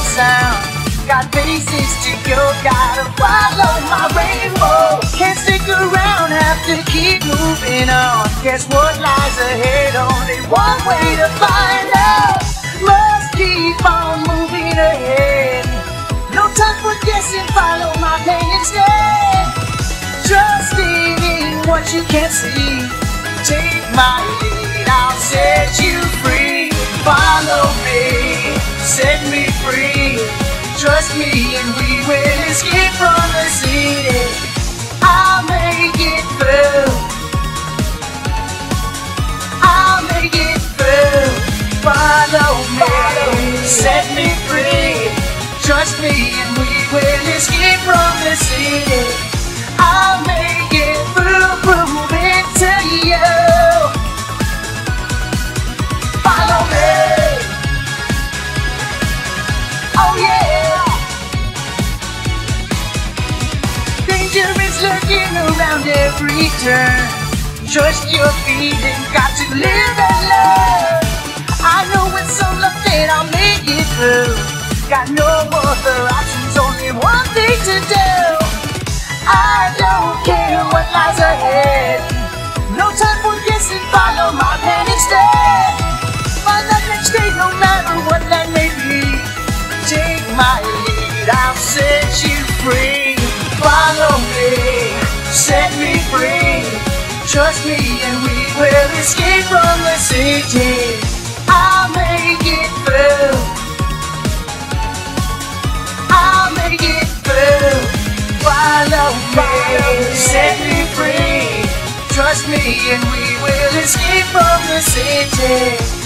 sound. Got places to go, gotta follow my rainbow. Can't stick around, have to keep moving on. Guess what lies ahead? Only one way to find out. Must keep on moving ahead. No time for guessing, follow my plan instead. Trusting in what you can't see. Set me free. Trust me, and we will escape from the city. I'll make it through, prove it to you. Follow me. Oh yeah. Danger is lurking around every turn. Trust your feeling, got to live and learn. I know it's so love that I'll Got no other options, only one thing to do. I don't care what lies ahead. No time for guessing, follow my plan instead. Find that next day, no matter what that may be. Take my lead, I'll set you free. Follow me, set me free. Trust me, and we will escape from the city. And we will escape from the city.